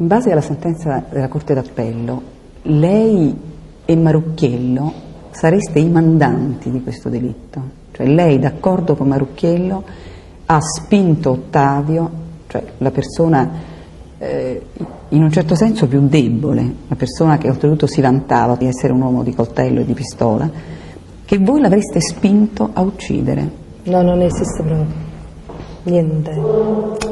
In base alla sentenza della Corte d'Appello, lei e Marucchiello sareste i mandanti di questo delitto. Cioè lei, d'accordo con Marucchiello, ha spinto Ottavio, cioè la persona eh, in un certo senso più debole, la persona che oltretutto si vantava di essere un uomo di coltello e di pistola, che voi l'avreste spinto a uccidere. No, non esiste proprio. Niente.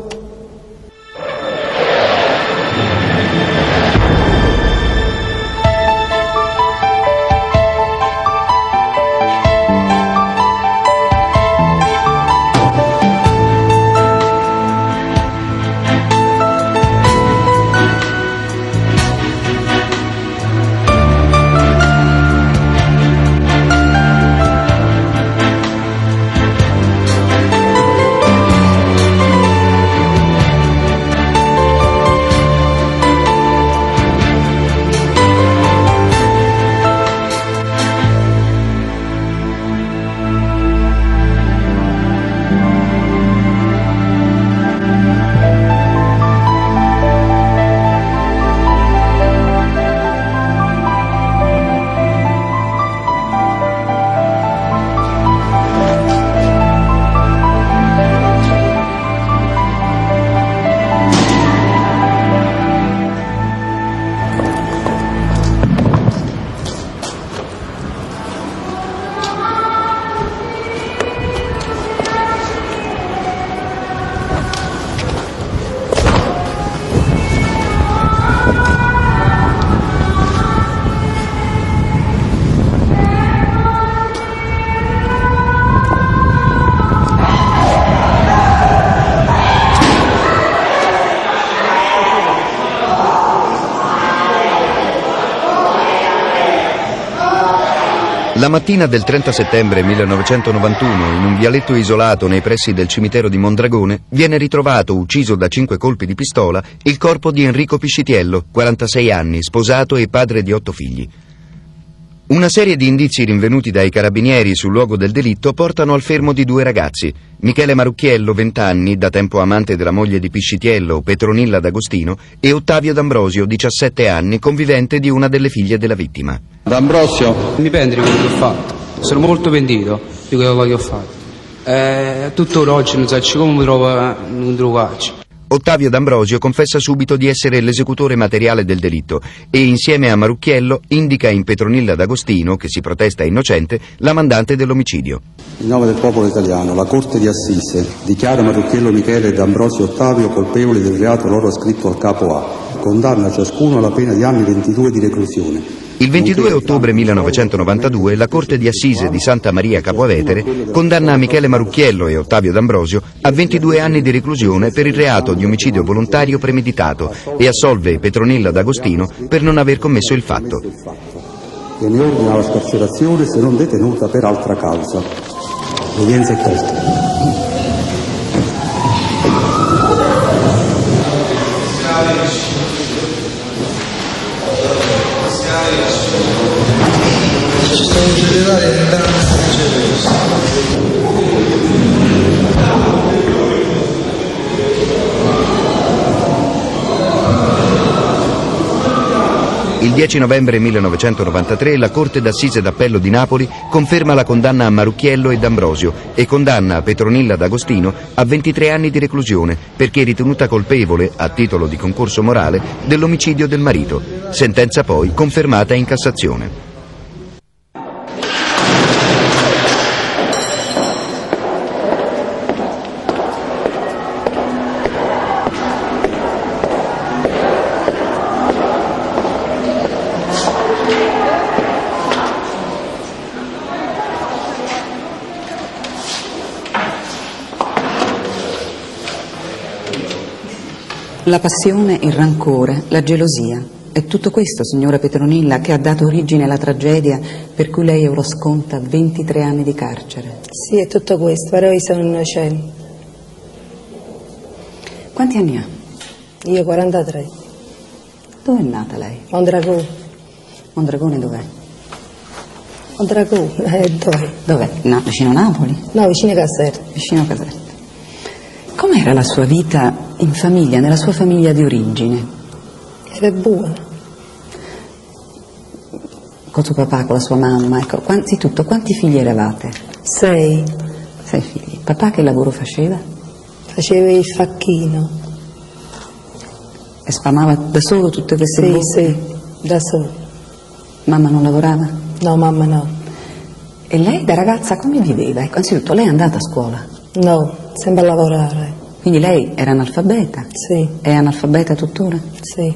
La mattina del 30 settembre 1991, in un vialetto isolato nei pressi del cimitero di Mondragone, viene ritrovato, ucciso da cinque colpi di pistola, il corpo di Enrico Piscitiello, 46 anni, sposato e padre di otto figli. Una serie di indizi rinvenuti dai carabinieri sul luogo del delitto portano al fermo di due ragazzi, Michele Marucchiello, 20 anni, da tempo amante della moglie di Piscitiello, Petronilla D'Agostino, e Ottavio D'Ambrosio, 17 anni, convivente di una delle figlie della vittima. D'Ambrosio, mi pento di quello che ho fatto, sono molto pentito di quello che ho fatto. Eh, tuttora oggi non so come mi trovo, non trovo Ottavio D'Ambrosio confessa subito di essere l'esecutore materiale del delitto e insieme a Marucchiello indica in Petronilla D'Agostino, che si protesta innocente, la mandante dell'omicidio. In nome del popolo italiano, la Corte di Assise dichiara Marucchiello Michele e D'Ambrosio Ottavio colpevoli del reato loro ascritto al capo A. Condanna ciascuno alla pena di anni 22 di reclusione il 22 ottobre 1992 la Corte di Assise di Santa Maria Capovetere condanna Michele Marucchiello e Ottavio D'Ambrosio a 22 anni di reclusione per il reato di omicidio volontario premeditato e assolve Petronilla D'Agostino per non aver commesso il fatto. E ne ordina la scarcerazione se non detenuta per altra causa. Udienza è Il 10 novembre 1993 la Corte d'Assise d'Appello di Napoli conferma la condanna a Marucchiello e D'Ambrosio e condanna Petronilla D'Agostino a 23 anni di reclusione perché ritenuta colpevole, a titolo di concorso morale, dell'omicidio del marito. Sentenza poi confermata in Cassazione. La passione, il rancore, la gelosia. È tutto questo, signora Petronilla, che ha dato origine alla tragedia per cui lei ora sconta 23 anni di carcere. Sì, è tutto questo, però io sono innocente. Quanti anni ha? Io 43. Dove è nata lei? Mondragone. Mondragone dov'è? Mondragone, eh, dove? Dov'è? No, vicino Napoli? No, vicino Caserta. Vicino Caserta. Com'era la sua vita in famiglia, nella sua famiglia di origine? Era buona. Con suo papà, con la sua mamma, ecco, anzitutto quanti figli eravate? Sei. Sei figli. Papà che lavoro faceva? Faceva il facchino. E spamava da solo tutte queste Sì, bocche? sì, da solo. Mamma non lavorava? No, mamma no. E lei da ragazza come viveva? Ecco, anzitutto lei è andata a scuola, No, sempre a lavorare. quindi lei era analfabeta? Sì, È analfabeta tuttora? sì,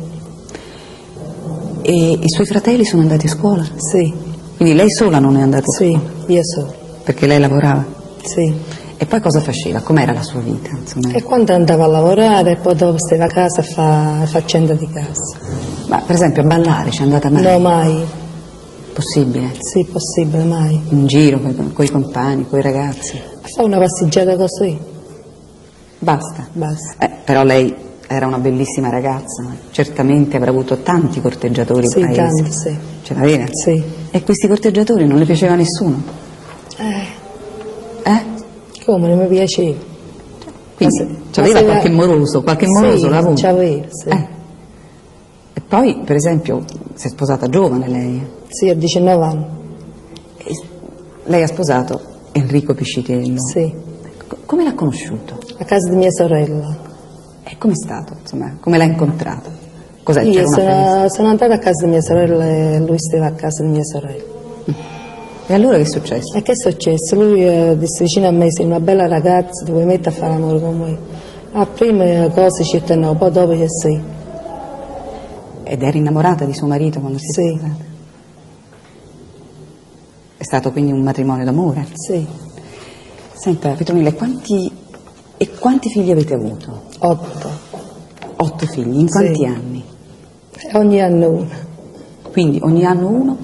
E i suoi fratelli sono andati a scuola? sì, Quindi lei sola non è andata a sì, scuola? io so. Perché lei lavorava? Sì. E poi cosa faceva? Com'era la sua vita? Insomma? E quando andavo a lavorare, poi dopo stavo a casa a fare faccenda di casa. Ma per esempio a ballare c'è andata mai? No, mai. Possibile? Sì, possibile, mai. In giro con i compagni, con i ragazzi? Fa una passeggiata così, Basta. basta. Eh, però lei era una bellissima ragazza, certamente avrà avuto tanti corteggiatori Sì, paese. tanti, sì. Ce l'aveva? Sì. E questi corteggiatori non le piaceva nessuno? Eh, Eh? come non mi piaceva. Quindi c'aveva qualche moroso, qualche moroso sì, l'ha avuto? c'aveva, sì. Eh. E poi, per esempio, si è sposata giovane lei. Sì, a 19 anni. E lei ha sposato Enrico Piscitello. Sì, Co- Come l'ha conosciuto? a casa di mia sorella. E com'è stato? Insomma, come l'ha incontrato? Cos'è? Io sono, sono andata a casa di mia sorella e lui stava a casa di mia sorella. E allora che è successo? E che è successo? Lui eh, disse vicino a me, sei una bella ragazza, ti vuoi mettere a fare l'amore con me? A prime cose circa no, poi dopo che sì. Ed era innamorata di suo marito quando si è Sì. sposata? È stato quindi un matrimonio d'amore? Sì, Senta, Petronilla, quanti, e quanti figli avete avuto? otto. Otto figli, in quanti Sì. anni? E ogni anno uno. Quindi ogni anno uno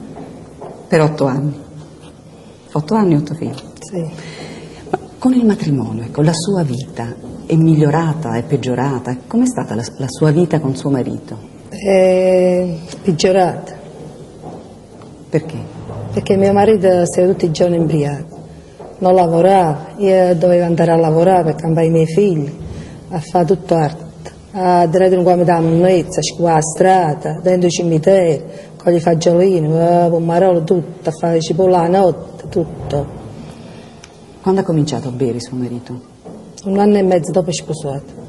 per otto anni. Otto anni, otto figli. Sì. Ma con il matrimonio, ecco, la sua vita è migliorata, è peggiorata? Com'è stata la, la sua vita con suo marito? È peggiorata, Perché? Perché mio marito stava tutti i giorni imbriaco. Non lavorava, io dovevo andare a lavorare per cambiare i miei figli, a fare tutto arte. A diretto come da monnezza, a la strada, dentro i cimiteri, con i fagiolini, eh, pomarolo, tutto, a fare cipolla la notte, tutto. Quando ha cominciato a bere suo marito? Un anno e mezzo dopo sposato.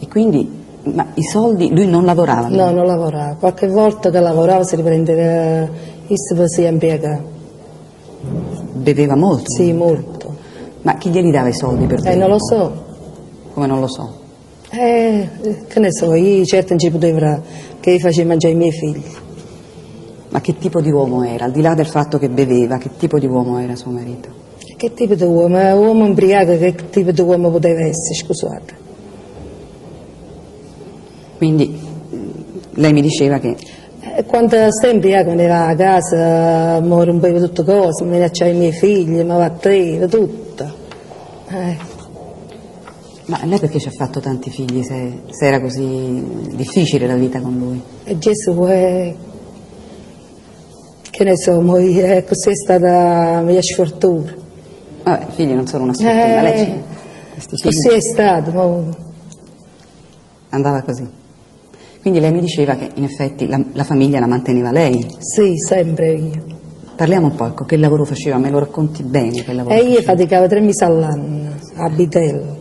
E quindi, ma i soldi, lui non lavorava? No, non lavorava. Qualche volta che lavorava si riprendeva, si impiegava. Beveva molto? Sì, molto. Ma chi glieli dava i soldi per Eh, bere? non lo so. Come non lo so? Eh, che ne so, io certo non ci potevo che io facevo mangiare i miei figli. Ma che tipo di uomo era? Al di là del fatto che beveva, che tipo di uomo era suo marito? Che tipo di uomo? Eh, Uomo imbriaco, che tipo di uomo poteva essere, scusate. Quindi mh, lei mi diceva che Eh, quando imbriaco me ne va a casa, mi rompevo tutte cose, mi minacciava i miei figli, mi batteva, tutto. Eh, Ma lei perché ci ha fatto tanti figli se, se era così difficile la vita con lui? e Gesù è... Che ne so, mo, eh, così è stata la mia sfortuna. Vabbè, i figli non sono una sfortuna, Eh, lei ci- Così è stato, mo. andava così. Quindi lei mi diceva che in effetti la, la famiglia la manteneva lei. Sì, sempre io. Parliamo un po', ecco, che lavoro faceva, me lo racconti bene che lavoro E io faceva? faticavo tre mesi all'anno a Bitello.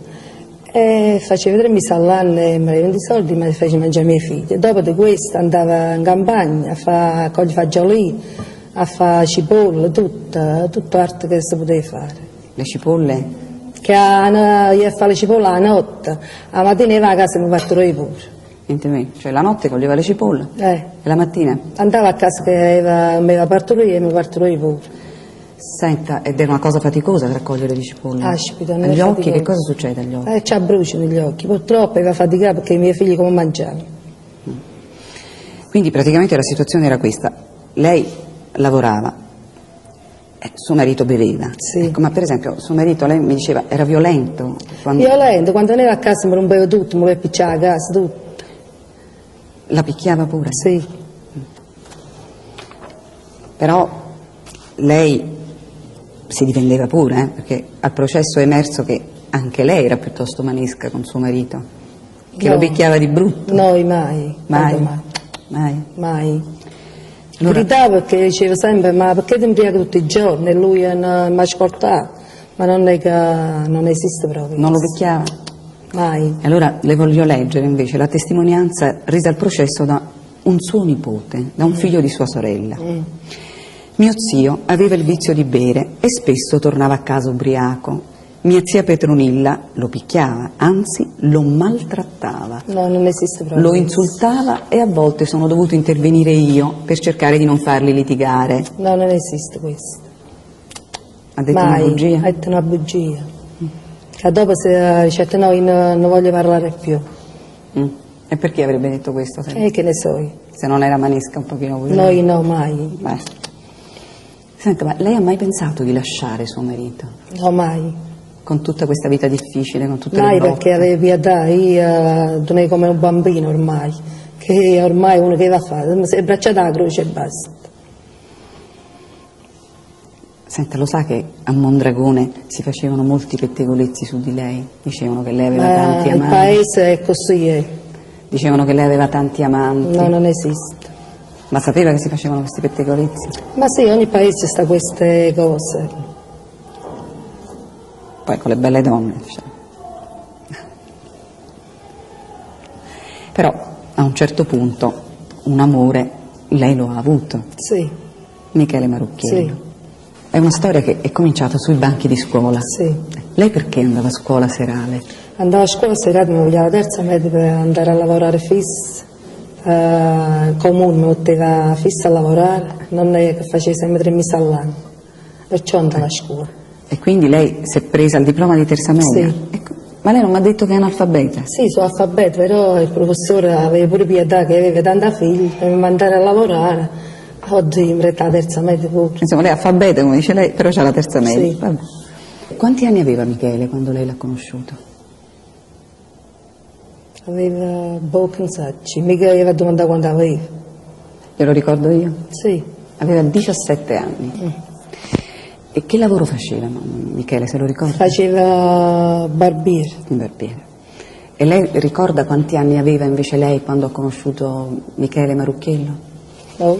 E facevo tre mesi all'anno e mi avevano i soldi e mi facevo mangiare i miei figli. Dopo di questo andavo in campagna a fare cogli fagiolini, a fare cipolle, tutto, tutto arte che si poteva fare. Le cipolle? Che a, io a fare le cipolle la notte, a mattina io a casa mi partirò pure. Niente meno. Cioè la notte coglieva le cipolle Eh, e la mattina? andavo a casa che aveva, mi aveva partorito e mi partirò pure. Senta, ed è una cosa faticosa raccogliere le cipolle. Aspita, non è Agli occhi faticoso. che cosa succede agli occhi? Eh, c'ha bruci negli occhi, purtroppo aveva faticato perché i miei figli come mangiavano. Quindi praticamente la situazione era questa. Lei lavorava, eh, suo marito beveva. Sì. Ecco, ma per esempio suo marito, lei mi diceva, era violento. Quando Violento, quando veniva a casa mi rompevo tutto, mi picciare a casa, tutto. La picchiava pure. Sì, Però lei si difendeva pure, eh, perché al processo è emerso che anche lei era piuttosto manesca con suo marito. Che No. lo picchiava di brutto? Noi mai. Mai? mai. Mai. Mai. Allora- Gridava perché diceva sempre ma perché ti imbriachi tutti i giorni? E lui non mi ascoltava. Ma non è che non esiste proprio. Non lo picchiava? Mai. E allora le voglio leggere invece la testimonianza resa al processo da un suo nipote, da un figlio di sua sorella. Mio zio aveva il vizio di bere e spesso tornava a casa ubriaco. Mia zia Petronilla lo picchiava, anzi lo maltrattava. No, non esiste proprio. Lo insultava e a volte sono dovuto intervenire io per cercare di non farli litigare. No, non esiste questo. Ha detto Mai. una bugia? Ha detto una bugia. Che dopo se dice no, non voglio parlare più. Mm. E perché avrebbe detto questo? Se, E che ne so io. se non era manesca un pochino così? Noi no, mai. Beh. Senta, ma lei ha mai pensato di lasciare suo marito? No, mai. Con tutta questa vita difficile, con tutte Mai le perché botte? avevi pietà, io non è come un bambino ormai. Che ormai uno che va a fare? Si è bracciata la croce e basta. Senta, lo sa che a Mondragone si facevano molti pettegolezzi su di lei? Dicevano che lei aveva Ma tanti il amanti. paese è così, eh. Dicevano che lei aveva tanti amanti. no, non esiste. Ma sapeva che si facevano questi pettegolezzi? Ma sì, ogni paese sta queste cose. Poi con le belle donne, diciamo. Però a un certo punto un amore lei lo ha avuto, Sì, Michele Marucchiello. Sì. È una storia che è cominciata sui banchi di scuola. sì. Lei perché andava a scuola serale? Andavo a scuola serata, mi vogliamo la terza media per andare a lavorare fissa. Eh, il comune mi metteva fissa a lavorare, non è che facevo sempre tre mesi all'anno. Perciò andavo a scuola. E quindi lei si è presa il diploma di terza media? Sì. Ecco, Ma lei non mi ha detto che è analfabeta? Sì, sono alfabeto, però il professore aveva pure pietà che aveva tanta figlia per mandare a lavorare. Oggi retta la terza media pure. Insomma, lei è alfabeta, come dice lei, però c'ha la terza media. Sì. Vabbè. Quanti anni aveva Michele quando lei l'ha conosciuto? Aveva boh, pensarci, mica aveva domandato quando aveva. Glielo ricordo io? Sì, Aveva 17 anni. E che lavoro faceva Michele, se lo ricorda? faceva barbiere. In barbiere. E lei ricorda quanti anni aveva invece lei quando ha conosciuto Michele Marucchiello? Oh,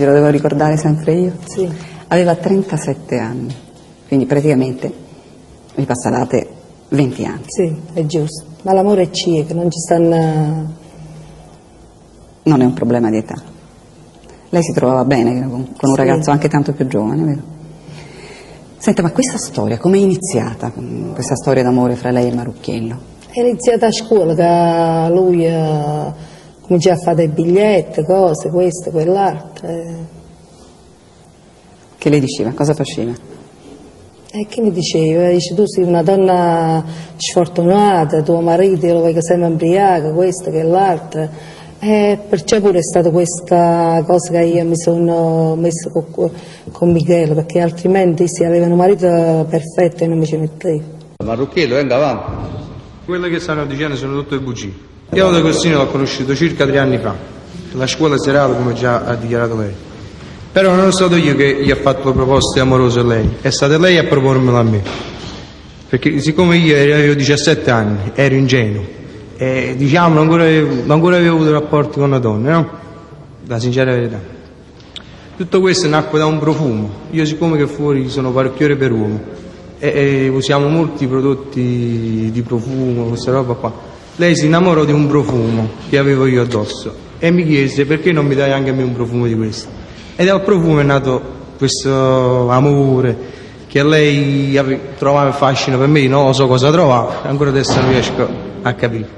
Glielo devo ricordare sempre io? sì. Aveva 37 anni, quindi praticamente vi passavate 20 anni. Sì, è giusto. Ma l'amore è cieco, non ci stanno... Non è un problema di età. Lei si trovava bene con, con un Sì. ragazzo anche tanto più giovane, vero? Senta, ma questa storia, come è iniziata, questa storia d'amore fra lei e Marucchiello? È iniziata a scuola che lui eh, cominciava a fare dei biglietti, cose, questo, quell'altro. eh. Che lei diceva? Cosa faceva? E che mi diceva? Dice, tu sei una donna sfortunata, tuo marito lo vuoi che sei imbriaco, questo, quell'altro. E perciò pure è stata questa cosa che io mi sono messa con, con Michele, perché altrimenti se aveva un marito perfetto io non mi ci mettevo. Marrucchiello, venga avanti. Quelle che stanno dicendo sono tutte bugie. Io da Costino l'ho conosciuto circa tre anni fa, alla scuola serale come già ha dichiarato lei. Però non sono stato io che gli ha fatto proposte amorose a lei, è stata lei a propormelo a me. Perché siccome io avevo 17 anni, ero ingenuo, e diciamo ancora, ancora avevo avuto rapporti con una donna, no? La sincera verità. Tutto questo nacque da un profumo. Io siccome che fuori sono parrucchiere per uomo e, e usiamo molti prodotti di profumo, questa roba qua, lei si innamorò di un profumo che avevo io addosso e mi chiese perché non mi dai anche a me un profumo di questo. E dal profumo è nato questo amore che lei trovava fascino per me, non so cosa trovava, ancora adesso non riesco a capire.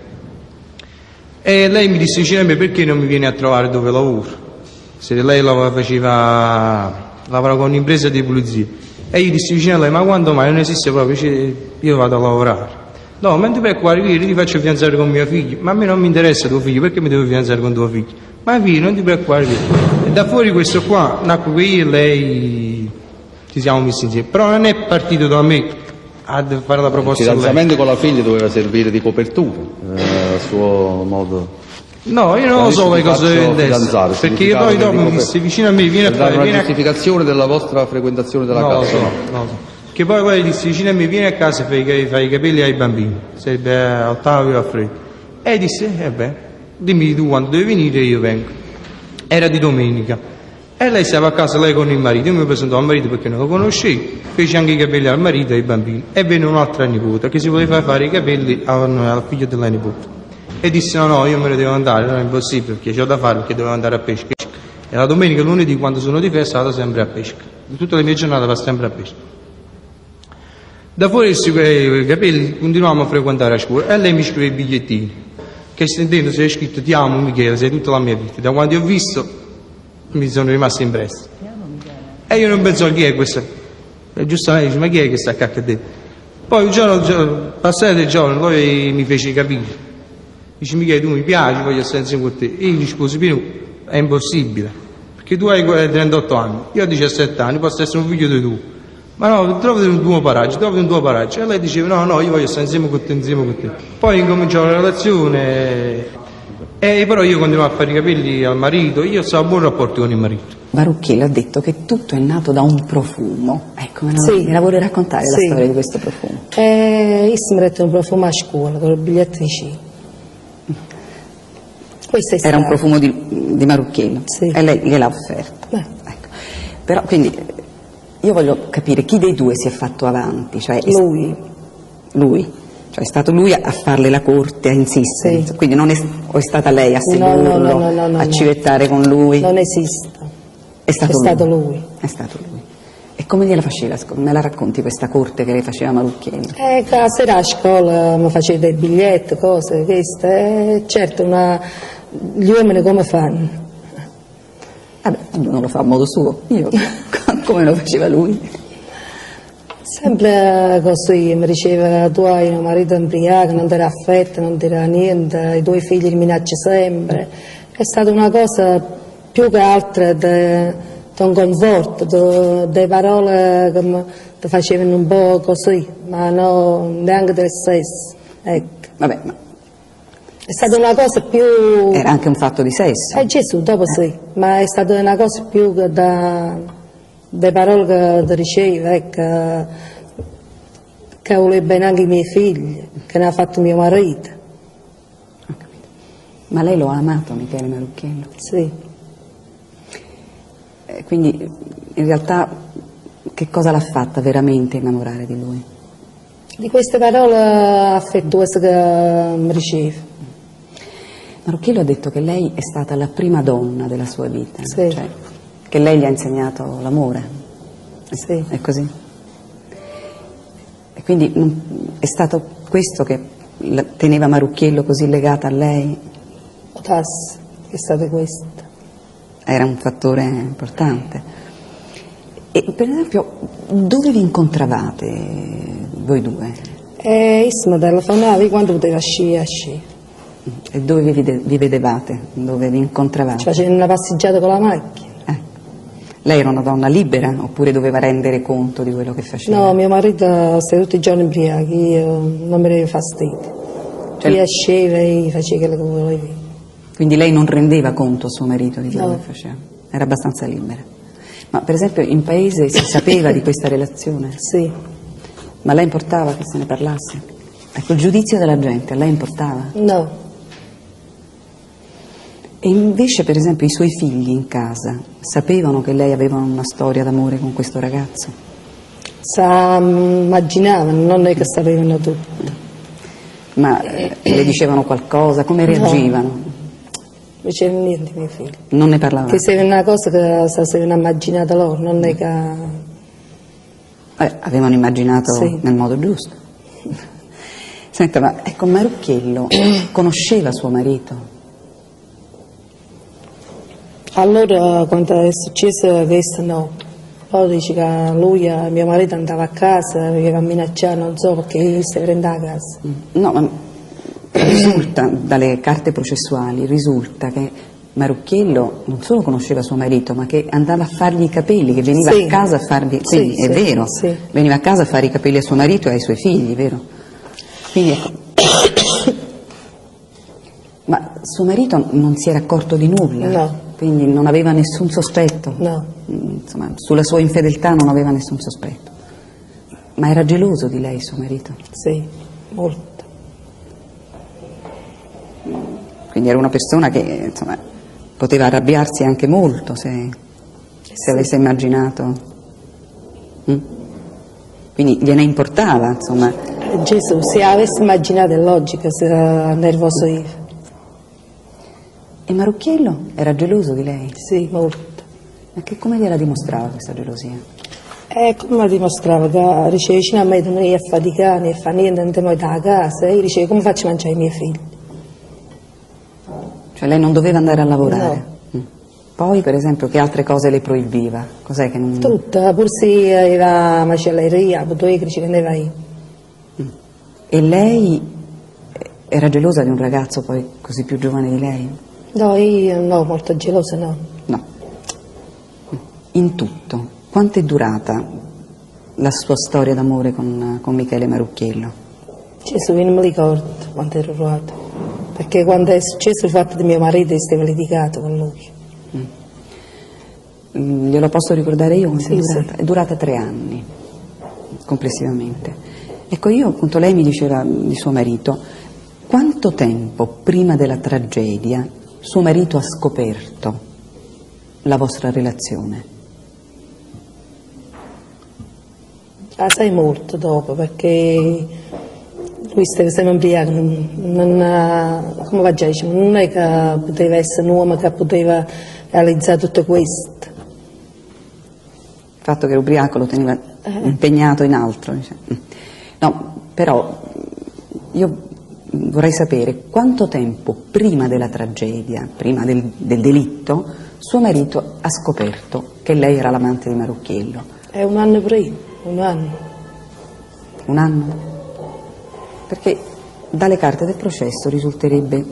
E lei mi disse vicino a me perché non mi viene a trovare dove lavoro? Se lei lav- faceva, lavorava con un'impresa di pulizia. E io dissi vicino a ma quando mai non esiste proprio? Io vado a lavorare. No, ma non ti preoccupare, io ti faccio fidanzare con mio figlio. Ma a me non mi interessa tuo figlio, perché mi devo fidanzare con tuo figlio? Ma figlio, non ti preoccupare. E da fuori questo qua, nacque che io e lei ci siamo messi insieme. Però non è partito da me a fare la Il proposta lei. fidanzamento con la figlia doveva servire di copertura, eh, a suo modo. No, io non lo so le cose del fidanzare, perché io poi che dopo mi disse vicino a me, vieni a Per fare, una vieni a... giustificazione della vostra frequentazione della No, casa. no, so. Che poi poi disse vicino me, vieni a casa e fai, i capelli ai bambini, sarebbe a Ottavio a Freddo. E disse, eh beh, dimmi tu quando devi venire e io vengo. Era di domenica. E lei stava a casa, lei con il marito, io mi presentò al marito perché non lo conoscevo, feci anche i capelli al marito e ai bambini. E venne un'altra nipote che si voleva fare i capelli al, figlio della nipote. E disse no, no, io me ne devo andare, non è impossibile perché c'ho da fare perché devo andare a pesca. E la domenica e lunedì quando sono di festa vado sempre a pesca. Tutte le mie giornate vado sempre a pesca. Da fuori questi que- capelli continuavamo a frequentare a scuola e lei mi scrive i bigliettini che stendendo c'è scritto ti amo Michele, sei tutta la mia vita. Da quando ho visto mi sono rimasto impresso. E io non penso chi è questo. E giustamente dice ma chi è che sta cacca a te? Poi un giorno, giorno passati dei giorni, poi mi fece capire. Dice Michele tu mi piaci, voglio stare insieme con te. E io gli risposi Pino, è impossibile, perché tu hai 38 anni, io ho 17 anni, posso essere un figlio di tu. Ma no, trovati un tuo paraggio, trovati un tuo paraggio. E lei diceva, no, no, io voglio stare insieme con te, insieme con te. Poi incominciò la relazione, e però io continuavo a fare i capelli al marito, io stavo a buon rapporto con il marito. Barucchiello ha detto che tutto è nato da un profumo. Ecco, me la, Sì. me la vuole raccontare la Sì. storia di questo profumo? E io mi metto un profumo a scuola con il biglietto vicino. Questo è Era un stato. profumo di, di Marucchiello Sì. e lei gliel'ha offerto. Eh. Ecco. Però quindi eh, io voglio capire chi dei due si è fatto avanti, cioè Lui. lui. Cioè è stato lui a, farle la corte, a insistere, Sì. quindi non è, o è stata lei a sedurlo, no, no, no, a civettare con lui? Non esiste. È stato, è stato lui. È stato lui. E come gliela faceva? Me la racconti questa corte che le faceva Marucchiello? E la sera a scuola mi faceva dei biglietti, cose, queste. E certo, una... gli uomini come fanno? Vabbè, ognuno lo fa a modo suo. Io, come lo faceva lui? Sempre così, mi diceva tu hai un marito imbriaco, non ti dà affetto, non ti dà niente, i tuoi figli li minacci sempre. È stata una cosa più che altro di un conforto, di parole che ti facevano un po' così, ma no, neanche del sesso. Ecco. Vabbè, ma È stata una cosa più... era anche un fatto di sesso. Eh Gesù, dopo sì, ma è stata una cosa più che da, le parole che ti riceve, ecco, che voleva bene anche i miei figli, che ne ha fatto mio marito, Ma lei lo ha amato Michele Marucchiello. sì. Eh, quindi in realtà che cosa l'ha fatta veramente innamorare di lui? Di queste parole affettuose che mi riceve, Marucchiello ha detto che lei è stata la prima donna della sua vita, Sì. cioè che lei gli ha insegnato l'amore. sì. È così? E quindi è stato questo che teneva Marucchiello così legata a lei? Potasse, è stato questo. Era un fattore importante. E per esempio, dove vi incontravate voi due? E io mi telefonava quando poteva sci, sci. E dove vi, vi vedevate? Dove vi incontravate? faceva una passeggiata con la macchina. Lei era una donna libera oppure doveva rendere conto di quello che faceva? No, mio marito sta tutti i giorni ubriaco, io non mi dava fastidio. Cioè- Io sceva e faceva quello che voleva. Quindi lei non rendeva conto a suo marito di quello No. che faceva? Era abbastanza libera. Ma per esempio in paese si sapeva di questa relazione? Sì, Ma lei importava che se ne parlasse? Ecco, il giudizio della gente, a lei importava? no, E invece, per esempio, i suoi figli in casa sapevano che lei aveva una storia d'amore con questo ragazzo? sa, immaginavano, non è che sapevano tutto. Ma eh, le dicevano qualcosa? Come reagivano? Non dicevano niente miei figli. Non ne parlavano? Che se è una cosa che si avevano immaginata loro, non è che... Eh, avevano immaginato Sì. nel modo giusto. Senta, ma ecco, Marucchiello conosceva suo marito? Allora, quando è successo questo, no. Poi dice che lui, eh, mio marito andava a casa, veniva a minacciare, non so perché stavo prendendo a casa. No, ma risulta dalle carte processuali, risulta che Marucchiello non solo conosceva suo marito, ma che andava a fargli i capelli, che veniva Sì. a casa a fargli... Sì, Quindi è sì, vero, sì. veniva a casa a fare i capelli a suo marito e ai suoi figli, vero? Quindi ecco... Ma suo marito non si era accorto di nulla? No. Quindi non aveva nessun sospetto? No. Mm, Insomma, sulla sua infedeltà non aveva nessun sospetto. Ma era geloso di lei suo marito? Sì, molto. Quindi era una persona che insomma, poteva arrabbiarsi anche molto se, se avesse immaginato. Mm? Quindi gliene importava, insomma. Gesù, se avessi immaginato è logico se era nervoso io. E Marucchiello era geloso di lei? Sì, molto. Ma che come gliela dimostrava questa gelosia? E come la dimostrava? Che dice vicino a me non è a faticare, né fa niente, non mai da casa. E io dicevo come faccio a mangiare i miei figli? Cioè lei non doveva andare a lavorare? Mm. Poi, per esempio, che altre cose le proibiva? Cos'è che non... Tutta, pur se aveva macelleria, potevo ci vendeva io. E lei era gelosa di un ragazzo poi così più giovane di lei? No, io no, molto gelosa no. No. In tutto, quanto è durata la sua storia d'amore con, con Michele Marucchiello? Gesù, io non mi ricordo quanto ero ruota. Perché quando è successo il fatto di mio marito stavo litigato con lui. Mm, Glielo posso ricordare io? quanto Sì, è, durata? sì. è durata tre anni, complessivamente. Ecco, io appunto, lei mi diceva di suo marito, quanto tempo prima della tragedia suo marito ha scoperto la vostra relazione? La sai molto dopo perché lui stava sempre ubriaco, non, come va già, diciamo, non è che poteva essere un uomo che poteva realizzare tutto questo. Il fatto che ubriaco lo teneva impegnato in altro. dice. Mm. No, però io vorrei sapere quanto tempo prima della tragedia, prima del, del delitto, suo marito ha scoperto che lei era l'amante di Marucchiello. È un anno prima, un anno. Un anno? Perché dalle carte del processo risulterebbe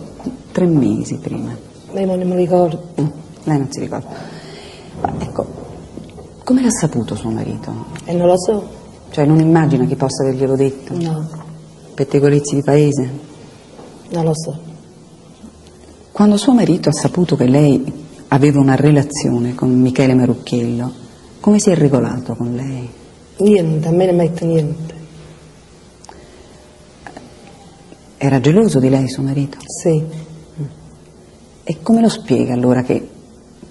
tre mesi prima. Io non mi ricordo. Mm, Lei non si ricorda. Ma ecco, come l'ha saputo suo marito? E non lo so. Cioè non immagina chi possa averglielo detto? No, Pettegolezzi di paese? Non lo so. Quando suo marito ha saputo che lei aveva una relazione con Michele Marucchiello, come si è regolato con lei? Niente, a me non mi ha detto niente. Era geloso di lei suo marito? Sì. E come lo spiega allora che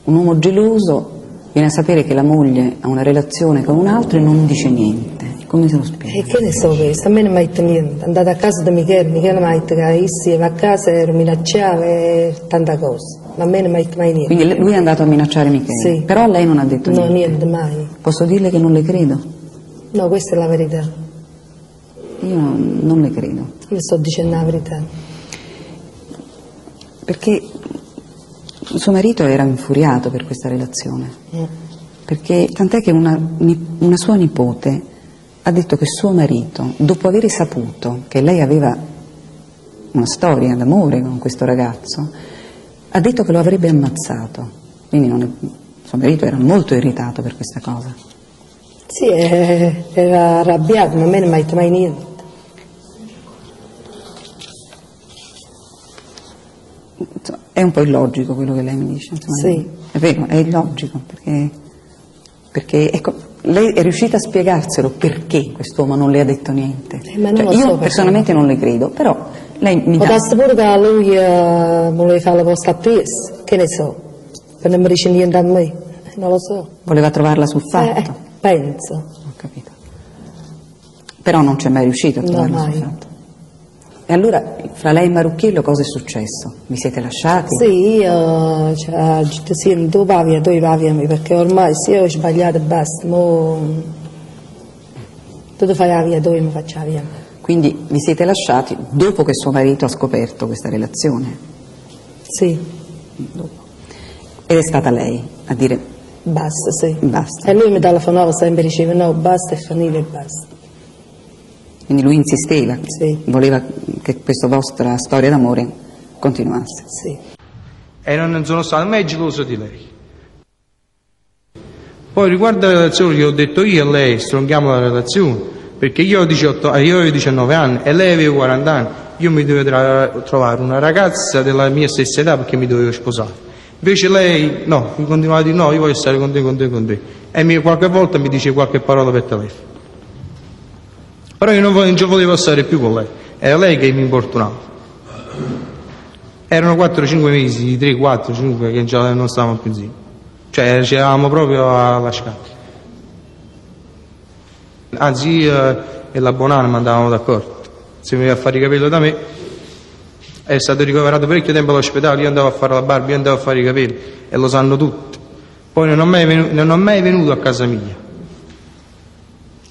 un uomo geloso viene a sapere che la moglie ha una relazione con un altro e non dice niente? Come se lo E spiega? che ne so questo? A me non mi ha detto niente. È andata a casa da Michele, Michele mi ha detto che si va a casa e lo minacciava e tanta cosa. Ma a me non mi ha detto mai niente. Quindi lui è andato a minacciare Michele, Sì. però lei non ha detto No, niente. niente, mai. Posso dirle che non le credo? No, questa è la verità. Io non le credo, Io sto dicendo la verità. perché suo marito era infuriato per questa relazione. Mm. Perché tant'è che una, una sua nipote ha detto che suo marito, dopo aver saputo che lei aveva una storia d'amore con questo ragazzo, ha detto che lo avrebbe ammazzato. Quindi è- suo marito era molto irritato per questa cosa. Sì, eh, era arrabbiato, ma a me non mi ha detto mai niente. È un po' illogico quello che lei mi dice. insomma, Sì. È vero, è illogico, perché, perché, ecco, lei è riuscita a spiegarselo perché quest'uomo non le ha detto niente. Eh, non Cioè, io so personalmente non le credo, però lei mi dà... darsi pure che lui eh, voleva fare la posta attesa, che ne so, per non mi dice niente a me, non lo so. Voleva trovarla sul fatto. Eh, penso. Ho capito. Però non c'è mai riuscito a No, trovarla sul mai. fatto. E allora, fra lei e Marucchiello cosa è successo? Vi siete lasciati? Sì, io cioè, sì, tu va via, tu va via, perché ormai se io ho sbagliato e basta, mo... tu ti fai la via, tu mi faccio la via. Quindi vi siete lasciati dopo che suo marito ha scoperto questa relazione. Sì, Ed è stata lei a dire basta, sì. basta. E lui mi telefonava sempre e diceva no, basta, è finito e basta. Quindi lui insisteva, Sì. voleva che questa vostra storia d'amore continuasse. Sì. e non sono stato mai geloso di lei. Poi riguardo alla relazione che ho detto io e lei stronchiamo la relazione, perché io ho, 18 eh, io avevo 19 anni e lei aveva 40 anni, io mi dovevo tra- trovare una ragazza della mia stessa età perché mi dovevo sposare. Invece lei no, mi continuava a dire no, io voglio stare con te, con te, con te. E mi- qualche volta mi dice qualche parola per telefono. Però io non, volevo stare più con lei, era lei che mi importunava. Erano 4-5 mesi, 3, 4, 5 che già non stavamo più insieme. Cioè ci eravamo proprio alla scacca. Anzi io e la Bonana mi andavamo d'accordo. Se mi veniva a fare i capelli da me, è stato ricoverato parecchio tempo all'ospedale, io andavo a fare la barba, io andavo a fare i capelli e lo sanno tutti. Poi non ho mai, venu- non ho mai venuto a casa mia.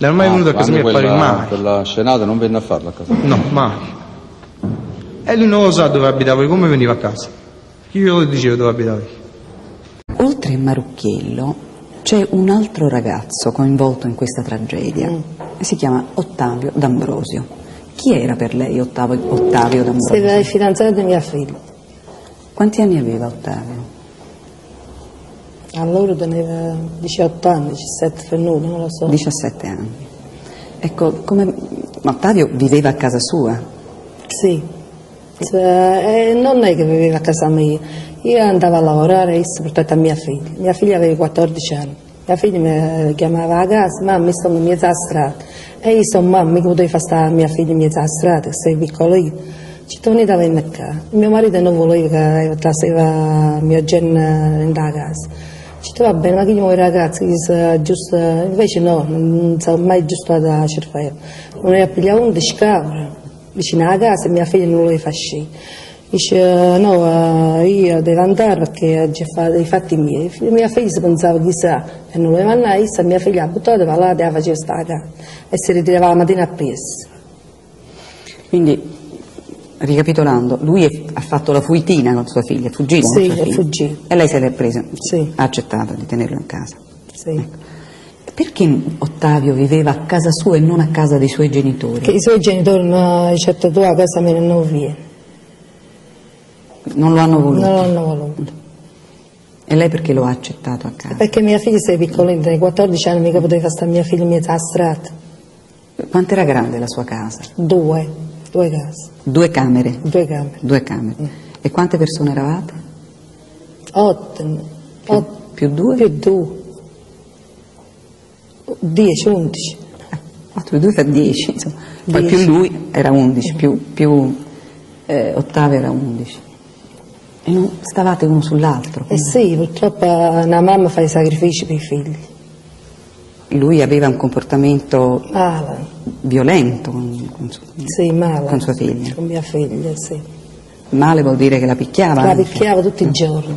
Non ho mai Ah, venuto a casa mia a fare mai. quella scenata non venne a farla a casa. No, mai. E lui non lo sa dove abitavo io, come veniva a casa. Io lo dicevo dove abitavo io. Oltre a Marucchiello c'è un altro ragazzo coinvolto in questa tragedia. Si chiama Ottavio D'Ambrosio. Chi era per lei Ottavio, Ottavio D'Ambrosio? Era il fidanzato di mia figlia. Quanti anni aveva Ottavio? Allora teneva 18 anni, 17 per nulla, non lo so. 17 anni. Ecco, come ma Ottavio viveva a casa sua. Sì. Cioè, eh, non è che viveva a casa mia. Io andavo a lavorare e soprattutto a mia figlia. Mia figlia aveva 14 anni. Mia figlia mi chiamava a casa, mamma, mi sto in mezzo alla strada. E io sono mamma, mica potevo fare stare mia figlia in mezzo alla strada, sei piccolina. Ci venire a casa. Mio marito non voleva che traseva mio genio in casa. Ci va bene, ma che gli ragazzi, giusto, invece no, non sono mai giusto da cercare. Non è a pigliare 11 capre vicino alla casa mia figlia non lo fa scendere. Dice no, eh, io devo andare perché ho fatto i fatti miei. Mia figlia si pensava chissà e non lo deve andare, issa mia figlia ha buttato va là e faceva stare a casa e si ritirava la mattina appresso. Quindi, ricapitolando, lui è- ha fatto la fuitina con sua figlia, è fuggito con Sì, è fuggito. E lei se l'è presa, Sì. ha accettato di tenerlo in casa. Sì. Perché Ottavio viveva a casa sua e non a casa dei suoi genitori? Che i suoi genitori hanno detto tu a casa mia non vieni, Non lo hanno voluto. non l'hanno voluto. E lei perché lo ha accettato a casa? Perché mia figlia sei piccolina, nei 14 anni mica poteva stare mia figlia in mezzo alla strada. Quanto era grande la sua casa? Due, due case, Due camere. due camere. Due camere. E quante persone eravate? Otto, otto Più due? più due, dieci, undici. 8 più 2 fa 10, insomma. Poi Dieci. più lui era 11, più, più eh, Ottavio era 11. E non stavate uno sull'altro. Eh sì, purtroppo una mamma fa i sacrifici per i figli. Lui aveva un comportamento Male, violento con, con su- sì. Con sua figlia. Con mia figlia, sì. Male vuol dire che la picchiava? La anche? picchiavo tutti i giorni.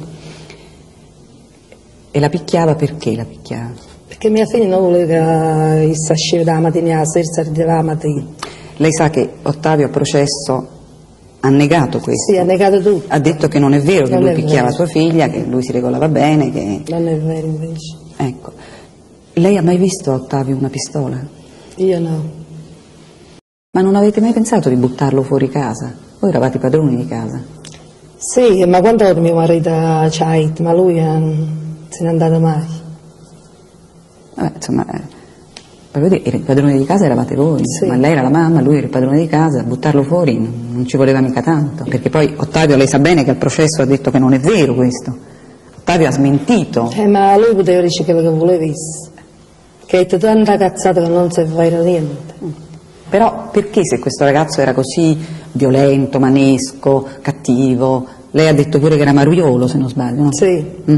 E la picchiava perché la picchiava? Perché mia figlia non voleva che si usciva dalla mattina alla sera, si la mattina. Lei sa che Ottavio a processo ha negato questo. Sì, ha negato tutto. Ha detto che non è vero che Non lui è picchiava vero. sua figlia, che lui si regolava bene, che... Non è vero invece. Ecco. Lei ha mai visto a Ottavio una pistola? Io no. Ma non avete mai pensato di buttarlo fuori casa? Voi eravate i padroni di casa. Sì, ma quando mio marito c'ha hit, ma lui eh, non se n'è andato mai. Vabbè, insomma, eh, voglio dire, i padroni di casa eravate voi, Sì. ma lei era la mamma, lui era il padrone di casa, buttarlo fuori non, non ci voleva mica tanto, perché poi Ottavio lei sa bene che al processo ha detto che non è vero questo. Ottavio ha smentito. Eh, ma lui poteva dire quello che voleva. Che ha detto tanta cazzata che non serviva niente. Però perché se questo ragazzo era così violento, manesco, cattivo, lei ha detto pure che era mariuolo se non sbaglio, no? Sì. Mm.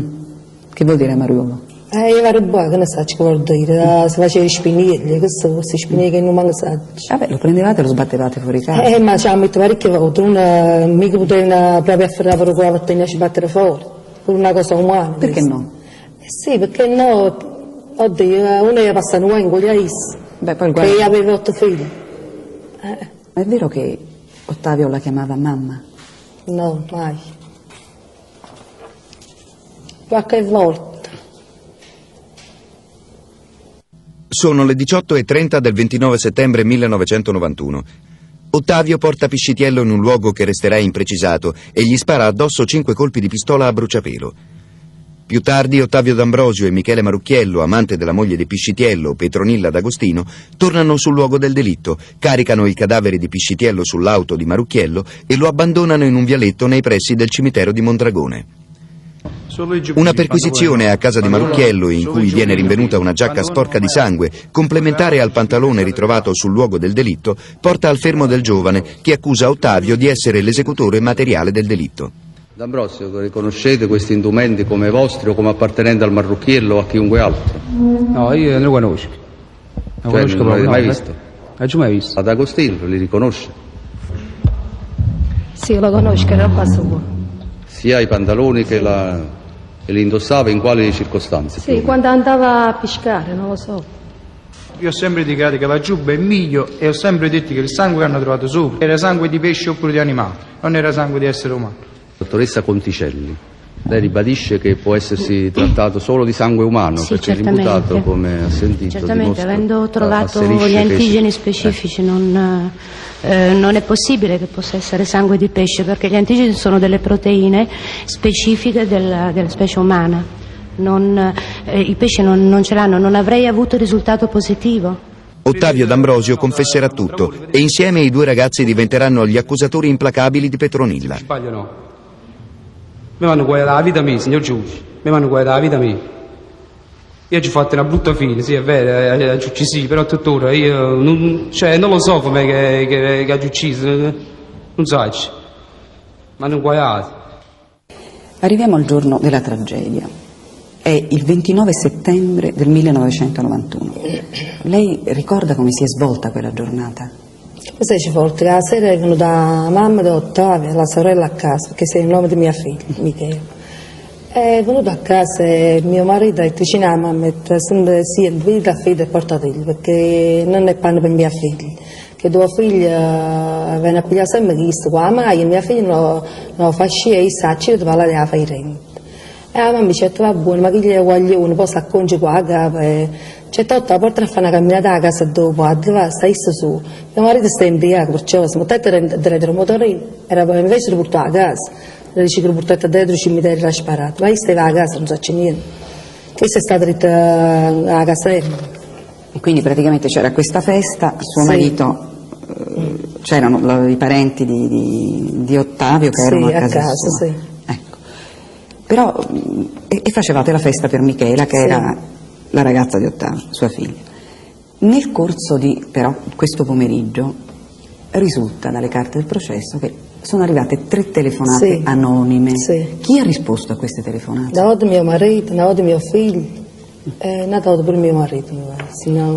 Che vuol dire mariuolo? Eh, io ero buona, che ne sa che vuol dire, eh, si faceva spinelli, questo, questi spinelli che non manca saggi. Vabbè, lo prendevate e lo sbattevate fuori casa. Eh, ma ci ha messo parecchie volte, una mica poteva proprio afferrare per quella volta ci battere fuori, per una cosa umana. Perché questa. no? Eh sì, perché no, oddio, eh, uno gli passa un uomo con gli ais, Beh, poi che guarda, aveva otto figli. Eh, è vero che Ottavio la chiamava mamma? no, mai. Qualche volta. Sono le 18.30 del 29 settembre 1991. Ottavio porta Piscitiello in un luogo che resterà imprecisato e gli spara addosso cinque colpi di pistola a bruciapelo. Più tardi Ottavio D'Ambrosio e Michele Marucchiello, amante della moglie di Piscitiello, Petronilla D'Agostino, tornano sul luogo del delitto, caricano il cadavere di Piscitiello sull'auto di Marucchiello e lo abbandonano in un vialetto nei pressi del cimitero di Mondragone. Una perquisizione a casa di Marucchiello in cui viene rinvenuta una giacca sporca di sangue, complementare al pantalone ritrovato sul luogo del delitto, porta al fermo del giovane che accusa Ottavio di essere l'esecutore materiale del delitto. D'Ambrosio, riconoscete questi indumenti come vostri o come appartenenti al Marrucchiello o a chiunque altro? No, io non lo conosco. Non Cioè, conosco non l'avete mai no, visto? eh. Non ci ho mai visto. Ad Agostino li riconosce? Sì, lo conosco, è roba sua. Sia i pantaloni che, la, che li indossava in quali circostanze? Sì, quando andava a pescare, non lo so. Io ho sempre dichiarato che la giubba è mio e ho sempre detto che il sangue che hanno trovato sopra era sangue di pesce oppure di animale, non era sangue di essere umano. Dottoressa Conticelli, lei ribadisce che può essersi trattato solo di sangue umano Sì, perché certamente. l'imputato, come ha sentito, Certamente, dimostra- avendo trovato gli antigeni specifici non, eh, non è possibile che possa essere sangue di pesce perché gli antigeni sono delle proteine specifiche della, della specie umana. Non, eh, I pesci non, non ce l'hanno, non avrei avuto risultato positivo. Ottavio D'Ambrosio confesserà tutto e insieme i due ragazzi diventeranno gli accusatori implacabili di Petronilla. Mi vanno guardare la vita mia, signor giudice. Mi vanno guardare la vita mia. Io ci ho fatto una brutta fine, sì, è vero, eh, eh, ci sì, però tuttora io non, cioè, non lo so come che, che, che ha ucciso, eh, non so, ma non guardate. Arriviamo al giorno della tragedia. È il 29 settembre del 1991. Lei ricorda come si è svolta quella giornata? Cos'è ci forte? La sera è venuta mamma di Ottavia, la sorella a casa, perché sei il nome di mia figlia, Michele. È venuto a casa e mio marito ha detto alla mamma, "Sente, sì, vedi la figlia e portateli, perché non è pane per mia figlia. Che tua figlia viene a pigliare sempre questo qua, ma mia figlia non lo fa scia e sa, ci deve parlare della fairente. E la mamma dice, va buono, ma chi gli è guaglione, poi si acconge qua a capo e... C'è tutta la porta a fare una camminata a casa dopo, a dove sta su. Mio marito sta imbriaco, perciò siamo stati dietro il motorino, era invece di portare a casa. Le dice che lo portate dietro il cimitero l'ha sparato, ma io stavo a casa, non so c'è niente. Che sei stata dritta alla caserma. E quindi praticamente c'era questa festa, suo Sì. marito, eh, c'erano lo- i parenti di, di- di Ottavio che Sì, erano a a casa, casa, sua. sì. Però, e, facevate la festa per Michela che Sì. era la ragazza di Ottavio, sua figlia. Nel corso di però questo pomeriggio risulta dalle carte del processo che sono arrivate tre telefonate Sì. anonime. Sì. Chi ha risposto a queste telefonate? Una volta mio marito, una volta mio figlio, e una volta pure mio marito, se no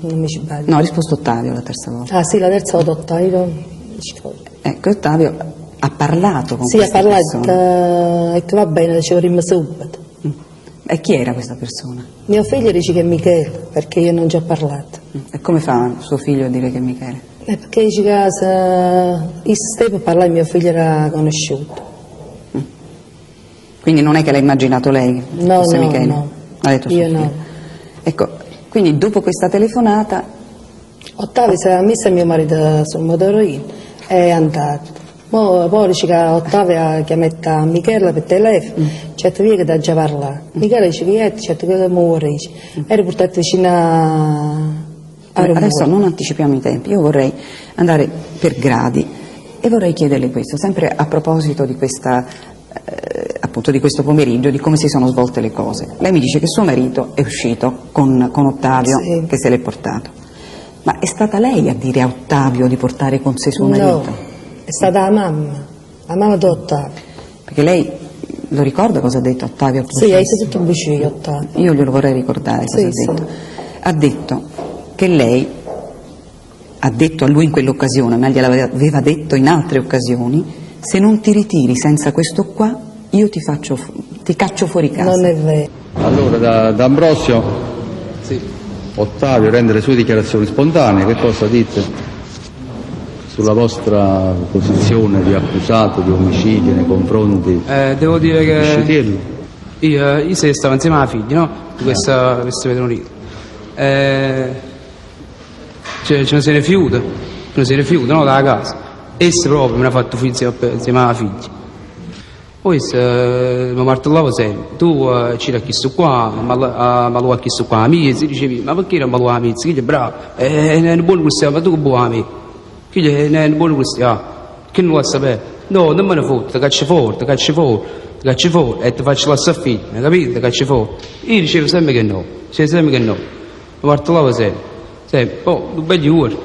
non mi ci sbaglio. No, ha risposto Ottavio la terza volta. Ah sì, la terza volta Ottavio. Ecco, Ottavio ha parlato con Sì, ha queste parlato, persone. ha detto va bene, ci vorremmo subito. Mm. E chi era questa persona? Mio figlio dice che è Michele, perché io non ci ho parlato. Mm. E come fa suo figlio a dire che è Michele? Eh, perché dice che se il a parlare mio figlio era conosciuto. Quindi non è che l'ha immaginato lei, No, fosse no, Michele? no. L'ha detto Io no. Ecco, quindi dopo questa telefonata, Ottavio si era messo mio marito sul motorino e è andato. Mo- Poi dice che Ottavio ha chiamato a Michele per telefono, certo via che da già parlare. Michele dice via, certo che muore. Era portato vicino a, adesso non anticipiamo i tempi, io vorrei andare per gradi e vorrei chiederle questo, sempre a proposito di questa eh, appunto di questo pomeriggio, di come si sono svolte le cose. Lei mi dice che suo marito è uscito con, con Ottavio Sì. che se l'è portato. Ma è stata lei a dire a Ottavio di portare con sé suo No, marito? È stata la mamma, la mamma di Ottavio. Perché lei lo ricorda cosa ha detto Ottavio? Sì, hai tutto bucino Ottavio. Io glielo vorrei ricordare cosa Sì, ha sì. detto. Ha detto che lei ha detto a lui in quell'occasione, ma gliel'aveva detto in altre occasioni, se non ti ritiri senza questo qua, io ti, faccio, ti caccio fuori casa. Non è vero. Allora, da, da Ambrosio, Sì. Ottavio rende le sue dichiarazioni spontanee, che cosa dite sulla vostra posizione di accusato di omicidio nei confronti Eh, devo dire di che Scitiello? io, io se stavo insieme alla figlia, no? Di questa, questa Petronilla. Eh, cioè, ce ne si rifiuta, ce ne si rifiuta, no? Dalla casa. Essa proprio me l'ha fatto insieme, insieme alla figlia. Poi se, mi martellavo sempre, tu eh, ci hai chiesto qua, ma, la- ma lo ha chiesto qua a me, si dicevi, ma perché non me lo me? Chi è bravo, eh, è un buon cristiano, ma tu che buono a un buon cristiano? Che non lo sa sapere? No, non me ne fotte, caccia forte, caccia fuori. ti cacci fuori e ti faccio la figlio, hai capito? Ti cacci fuori. Io dicevo sempre che no, dicevo sempre che no. Mi parto là sempre. Sempre, poi, due begli ore.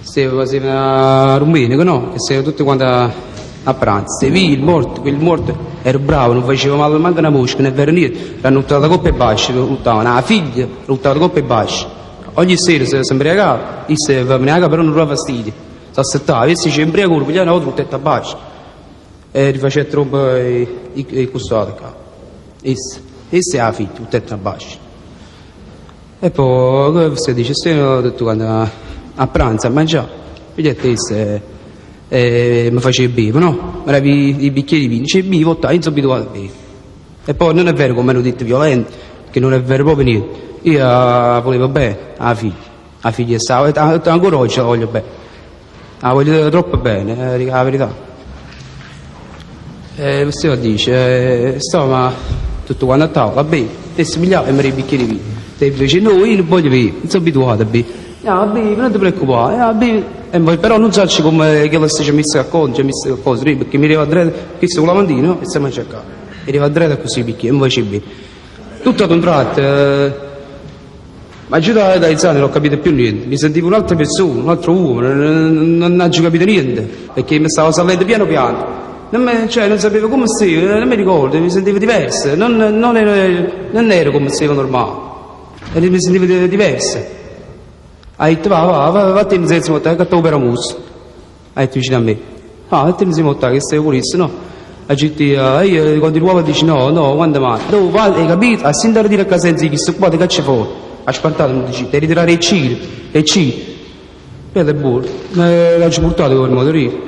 Stiamo facendo a Rumenico, no? E stiamo tutti quanti a, pranzo. Via, il morto, quel morto era bravo, non faceva male manco una mosca, è vero niente. L'hanno buttato da coppe e basce, buttavano la figlia, l'hanno buttato da coppe e basce. Ogni sera se si imbriagava, io si imbriagava però non aveva fastidio. Si aspettava, e si imbriagava, pigliava una volta a basce. E rifaceva troppo i, i, i custodi qua. Essa è la figlia, tutta a basce. E poi si dice, stiamo tutto quanto a, a pranzo, a mangiare. Vedete, essa e, e mi faceva bere, no? Mi davi i bicchieri di vino, dice bevo, io sono abituato a bere. E poi non è vero come hanno detto violento, che non è vero proprio niente. Io uh, volevo bene alla figlia, la figlia stava, ancora oggi la voglio bene. La voglio troppo bene, eh, la verità. E questo dice, eh, tutto quanto a tavola, bene, e si pigliava e mi di vino. E dice, no, io non voglio bere, non sono abituato a bere. No, bene, non ti preoccupare, no, bene. E però non so come che la si è a conto, ci messo a cosa, perché mi arriva a dritto, che con la mandina e stiamo a cercare. Mi arriva a dritto così i bicchieri, e poi bene. Tutto ad un tratto, eh, ma giù da, Izzani non ho capito più niente, mi sentivo un'altra persona, un altro uomo, non, non, non ho capito niente, perché mi stavo salendo piano piano. Non, me, cioè, non sapevo come stavo, non mi ricordo, mi sentivo diverso, non, non, ero, non ero come stavo normale, mi sentivo diverso. Ha detto, va, va, va, va, te mi sei mottato, che tu per muso. Ha detto vicino a me, ah, te mi sei mottato, che stai pulissimo, no? Ha detto, uh, io continuavo a dire, no, no, quando mai? Dove va, hai capito? A sentire dire a casa di chi sto qua, ti caccia fuori. Ha spantato, mi dice, devi ritirare i cili, e i cili. Vede buono, me l'ho portato con il motorino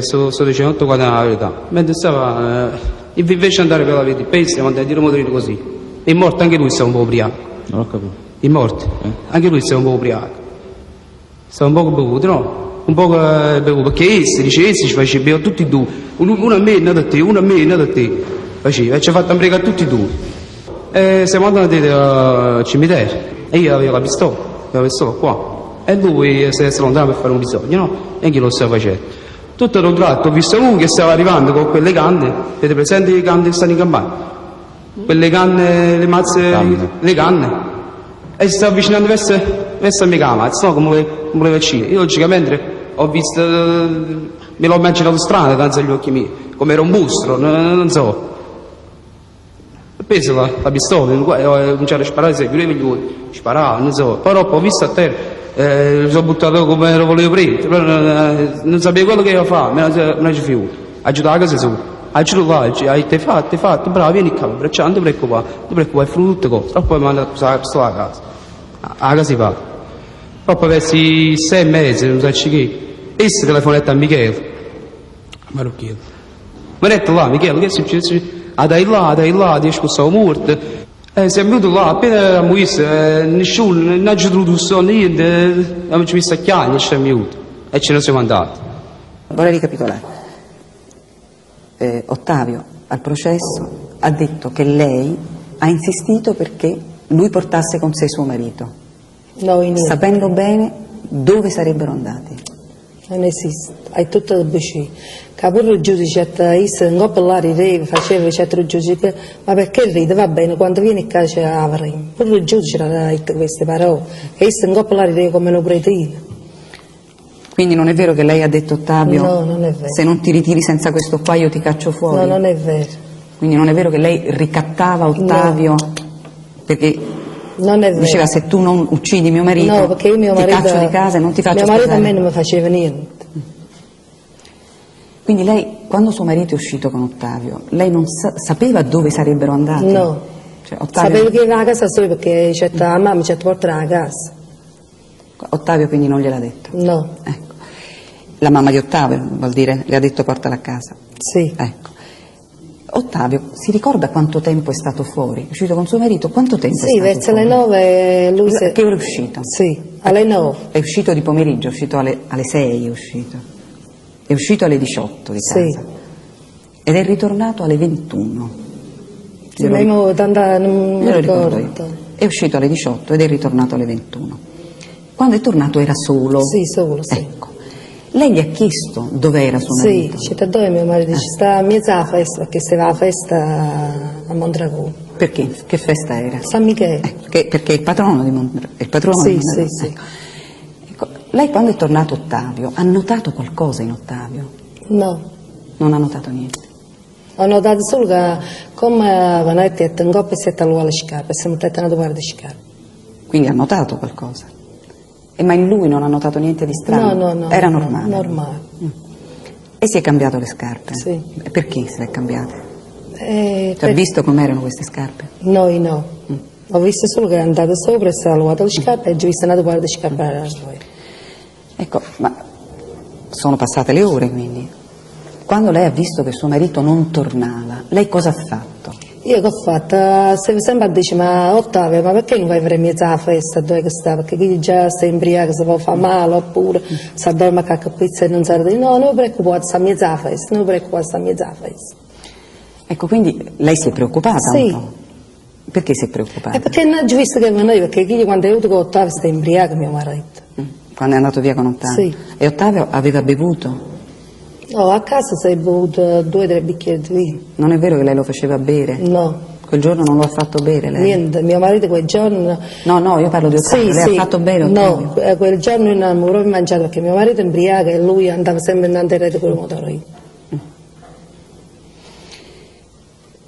sto, sto dicendo tutto quanto la verità. Mentre stava, eh, invece di andare per la via di Pesce, siamo andati a dire motorino così. È morto anche lui, stava un po' ubriaco. Non ho capito. È morto, eh? anche lui stava un po' ubriaco. Stava un po' bevuto, no? Un po' eh, bevuto, perché essi, dice, essi ci faceva bere tutti e due. Uno, a me, uno a te, uno a me, uno a te. Faceva, e ci ha fatto impregare tutti e due. E siamo andati al cimitero. E io avevo la pistola, la pistola qua. E lui si è allontanato per fare un bisogno, no? E anche lo stava facendo. Tutto ad un tratto ho visto uno che stava arrivando con quelle canne, avete presente le canne che stanno in campagna? Quelle canne, le mazze, Canne. le canne. E si stava avvicinando verso, verso la mia camera, no, come le, come le vaccine. Io logicamente ho visto, eh, me l'ho immaginato strano davanti agli occhi miei, come era un bustro, non, non so. Preso la, la pistola, e ho cominciato a sparare, se chiudevo gli occhi, sparavo, non so. Dopo ho visto a terra, eh, sono buttato come lo volevo prendere, però non, non sapevo quello che io fare, me la, la fiuto. Aiutato a casa sua, aiutato là, hai fatto, hai fatto, bravo, vieni qua, braccia, non ti preoccupare, non ti preoccupare, è tutte cose. Poi mi hanno pistola a casa, a, casa si fa. Poi verso sei mesi, non so che, e si telefonetta a Michele, Marocchino. Mi ha detto là, Michele, che è successo? Dai là, dai là, ti è scusato morto. Siamo venuti là, appena abbiamo visto, eh, nessuno, non ci trovato sonno, niente, eh, abbiamo ci visto a chiagni, ci siamo venuti. E ce ne siamo andati. Vorrei ricapitolare. Eh, Ottavio al processo ha detto che lei ha insistito perché lui portasse con sé suo marito, No, in sapendo bene dove sarebbero andati. Non esiste, hai tutto da bicì. Che pure il giudice un po' là rideva, faceva certo giudice, ma perché ride? Va bene, quando viene in casa avremo. Pure il giudice ha detto queste parole, che un po' là rideva come lo cretino. Quindi non è vero che lei ha detto Ottavio, No, non è se non ti ritiri senza questo qua io ti caccio fuori? No, non è vero. Quindi non è vero che lei ricattava Ottavio perché Non è vero. diceva se tu non uccidi mio marito No, perché io mio ti marito... caccio di casa e non ti faccio Mio marito a sposare. me non mi faceva niente. Quindi lei, quando suo marito è uscito con Ottavio, lei non sa- sapeva dove sarebbero andati? No. Cioè, Ottavio, Sapevo che era a casa sua perché la mamma ci ha portato a casa. Ottavio quindi non gliel'ha detto? No, Ecco. La mamma di Ottavio vuol dire, le ha detto portala a casa. sì. Ecco. Ottavio si ricorda quanto tempo è stato fuori? È uscito con suo marito? Quanto tempo è Sì, stato verso fuori? le nove lui si... Che ora è uscito? Sì, alle nove. È uscito di pomeriggio, è uscito alle, alle 6 è uscito. È uscito alle 18 di Sì. casa. Ed è ritornato alle 21. Sì, ma ric- tanta non mi ricordo ricordo. È uscito alle 18 ed è ritornato alle 21. Quando è tornato era solo. Sì, solo, sì. Ecco. Lei gli ha chiesto dov'era suo Sì, marito? c'è da dove mio marito dice, sta a la festa, perché si va a festa a Mondragone. Perché? Che festa era? San Michele. Ecco, che- perché è il patrono di Mondragone. Il patrono Sì, di Mondragone. sì, sì. Ecco. Ecco, Lei quando è tornato Ottavio ha notato qualcosa in Ottavio? No, Non ha notato niente. ho notato solo che come Vanetti è in coppia e si è tagliato le scarpe, si è mettendo una guardia di scarpe. Quindi ha notato qualcosa. E ma in lui non ha notato niente di strano? No, no, no. Era no, normale. Normale. E si è cambiato le scarpe? Sì. Perché se le è cambiate? Eh, Cioè, ha per- visto com'erano queste scarpe? Noi no. Ho visto solo che è andato sopra e si è tagliato le scarpe e ho visto una guardia di scarpe alla. Ecco, ma sono passate le ore quindi. Quando lei ha visto che suo marito non tornava, lei cosa ha fatto? Io che ho fatto? Se sempre a dire, ma Ottavio, ma perché non vai a vedere mezza la festa dove che sta? Perché chi già sta imbriaco, si può fare male, oppure si addorma a cacca pizza e non sa dire no, non mi preoccupate, sta mezza la festa, non mi preoccupate, sta mezza la festa. Ecco, quindi lei si è preoccupata Sì. un po'? Perché si è preoccupata? E perché non ho visto che veniva, perché chi quando è venuto con Ottavio sta imbriaco mio marito. Mm. Quando è andato via con Ottavio? Sì. E Ottavio aveva bevuto? No, a casa sei bevuto due o tre bicchieri di vino. Non è vero che lei lo faceva bere? No, Quel giorno non lo ha fatto bere lei? niente, mio marito quel giorno... No, no, io parlo di Ottavio. Sì, lei sì. ha fatto bere Ottavio? No, eh, quel giorno io non avevo proprio mangiato perché mio marito è imbriaco e lui andava sempre in rete con il motorino.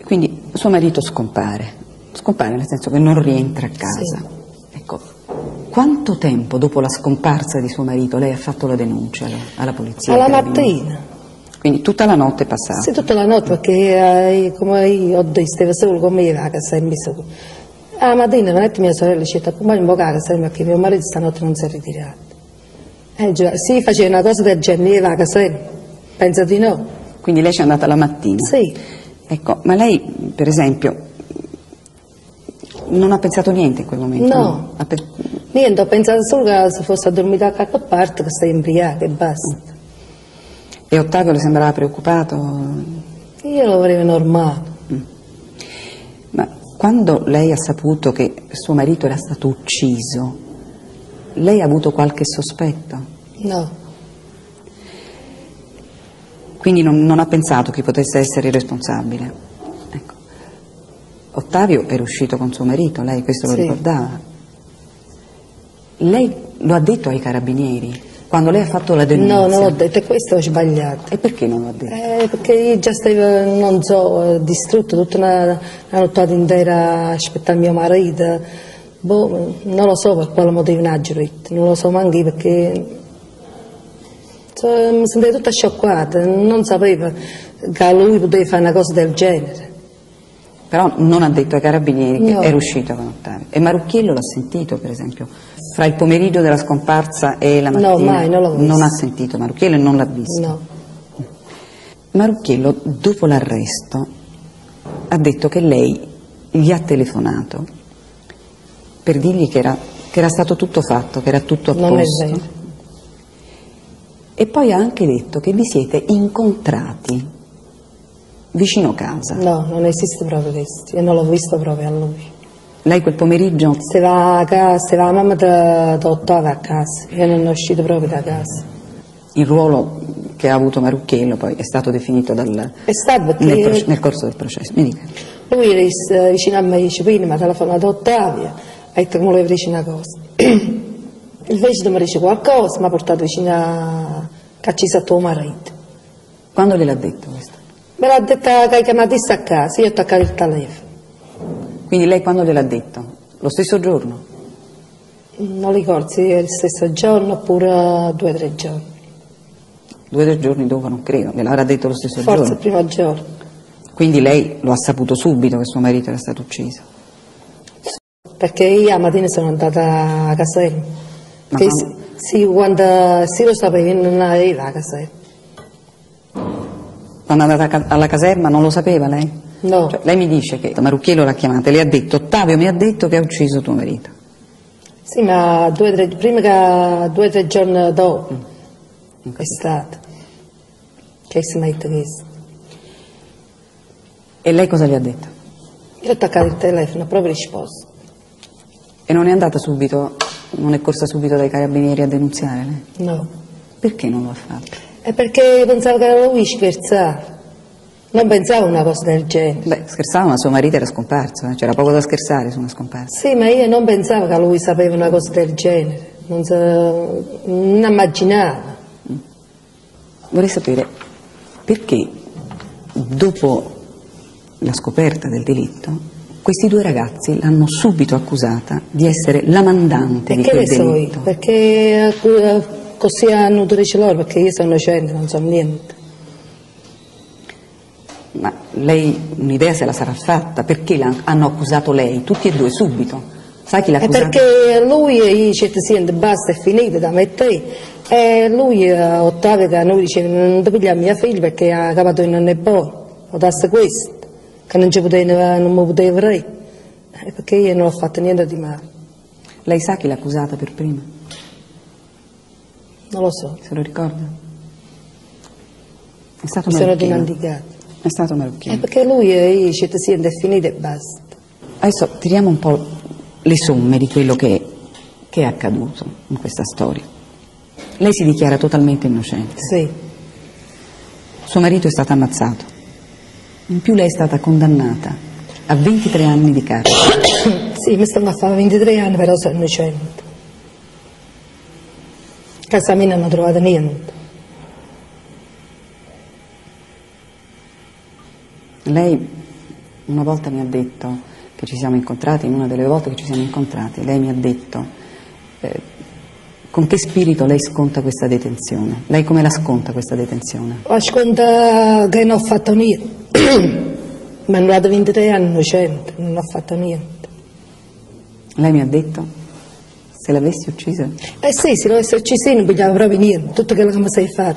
Quindi suo marito scompare. Scompare nel senso che non rientra a casa. Ecco, quanto tempo dopo la scomparsa di suo marito lei ha fatto la denuncia alla, polizia? Alla mattina. Quindi tutta la notte è passata. Sì, tutta la notte perché eh, come io ho detto, stava solo con me a casa in bisogno. La mattina venuta mia sorella dice, accompagno un po' a casa perché mio marito stanotte non si è ritirato. Eh già, sì, faceva una cosa del genere, io a casa, pensa di no. Quindi lei ci è andata la mattina? Sì, Ecco, ma lei, per esempio, non ha pensato niente in quel momento? No. Niente, ho pensato solo che se fosse addormita a qualche parte che stai imbriaco e basta. E Ottavio le sembrava preoccupato? Io lo volevo normale. Ma quando lei ha saputo che suo marito era stato ucciso, lei ha avuto qualche sospetto? No, Quindi non, non ha pensato che potesse essere il responsabile? Ecco. Ottavio era uscito con suo marito, lei questo lo Sì. ricordava? Lei lo ha detto ai carabinieri quando lei ha fatto la denuncia? no, non l'ho detto, questo ho sbagliato. E perché non lo ha detto? Eh, perché io già stavo, non so, distrutto tutta una, una nottata intera a aspettare mio marito. Boh, non lo so per quale motivo non ha giurito, non lo so manco io perché cioè, mi sentivo tutta scioccata, non sapevo che lui poteva fare una cosa del genere. Però non ha detto ai carabinieri No. che era uscito con Ottavio. E Marucchiello l'ha sentito, per esempio, fra il pomeriggio della scomparsa e la No, mattina? mai, non visto. ha sentito Marucchiello e non l'ha visto. No, Marucchiello, dopo l'arresto, ha detto che lei gli ha telefonato per dirgli che era, che era stato tutto fatto, che era tutto a non è posto. vero. E poi ha anche detto che vi siete incontrati vicino casa. No, non esiste proprio questo, io non l'ho visto proprio a lui. Lei quel pomeriggio Stava a casa, stava la mamma da da Ottava a casa, io non è uscito proprio da casa. il ruolo che ha avuto Marucchiello poi è stato definito dal, È stato nel, nel corso del processo. Mi dica. lui era vicino a me, dice, quindi mi ha telefonato Ottavia, ha detto che mi voleva dire una cosa. Invece di mi dice qualcosa, mi ha portato vicino a Caccisa tuo marito. Quando gliel'ha detto questo? Me l'ha detto che hai chiamato a casa, io ho attaccato il telefono. Quindi lei quando gliel'ha detto? Lo stesso giorno? Non ricordo se è il stesso giorno oppure due o tre giorni. Due o tre giorni dopo non credo, gliel'avrà detto lo stesso Forse il giorno. primo giorno. Quindi lei lo ha saputo subito che suo marito era stato ucciso. Perché io la mattina sono andata a caserma. Ma Che quando- sì, quando sì, lo sapevo, io non aveva a caserma. Quando è andata a alla caserma non lo sapeva lei? No, Cioè, lei mi dice che Marucchiello l'ha chiamata e le ha detto Ottavio mi ha detto che ha ucciso tuo marito. sì, ma due, tre, prima che due o tre giorni dopo è stato. Che si mi ha detto questo. E lei cosa gli ha detto? Io ho attaccato il telefono, proprio risposto. E non è andata subito, non è corsa subito dai carabinieri a denunziare lei? No, Perché non lo ha fatto? È perché pensavo che lui scherzava. Non pensavo una cosa del genere. Beh, scherzava, ma suo marito era scomparso, eh, c'era poco da scherzare su una scomparsa. Sì, ma io non pensavo che lui sapeva una cosa del genere. Non, sa- non immaginavo. Vorrei sapere perché dopo la scoperta del delitto questi due ragazzi l'hanno subito accusata di essere la mandante E di quel ne so io? delitto. Perché così hanno dice loro, perché io sono innocente, non so niente. Ma lei un'idea se la sarà fatta? Perché hanno accusato lei? Tutti e due subito? Sai chi l'ha È accusato? perché lui dice sente basta è finita da me e te e lui eh, Ottavio che a noi dice non ti pigliare mia figlia perché ha capato che non è buono o dasse questo che non, poteva, non mi poteva re Eh, perché io non ho fatto niente di male Lei sa chi l'ha accusata per prima? non lo so Se lo ricorda? È stato mi sono dimenticato È stato marocchino. è perché lui eh, dice sente è finita e basta Adesso tiriamo un po' le somme di quello che, che è accaduto in questa storia. Lei si dichiara totalmente innocente. sì Suo marito è stato ammazzato. In più lei è stata condannata a 23 anni di carcere. sì mi stanno a fare 23 anni però sono innocente casa mia non ho trovato niente Lei una volta mi ha detto che ci siamo incontrati, in una delle volte che ci siamo incontrati, lei mi ha detto eh, con che spirito lei sconta questa detenzione. Lei come la sconta questa detenzione? Ho scontato che non ho fatto niente. Mi hanno dato 23 anni innocente, non ho fatto niente. Lei mi ha detto se l'avessi uccisa Eh sì, se dovesse ucciso non pigliava proprio niente, tutto quello che mi sai fare.